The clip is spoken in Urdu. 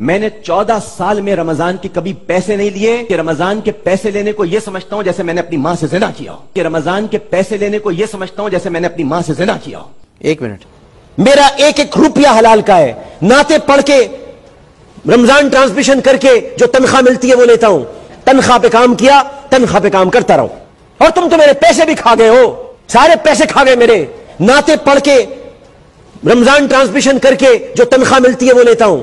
میں نے چودہ سال میں رمضان کے کبھی پیسے نہیں لیے کہ رمضان کے پیسے لینے کو یہ سمجھتا ہوں جیسے میں نے اپنی ماں سے زنا کیا ہو کہ رمضان کے پیسے لینے کو یہ سمجھتا ہوں جیسے میں نے اپنی ماں سے زنا کیا ہو۔ ایک منٹ۔ میرا ایک ایک روپیہ حلال کا ہے۔ ناطے پڑھ کے رمضان ٹرانسمیشن کر کے جو تنخواہ ملتی ہے وہ لیتا ہوں۔ تنخواہ پہ کام کیا تنخواہ پہ کام کرتا رہوں اور تم تو میرے پیسے بھی کھا گئے ہو۔ سارے پیسے کھا گئے میرے۔ ناطے پڑھ کے رمضان ٹرانسمیشن کر کے جو تنخواہ ملتی ہے وہ لیتا ہوں۔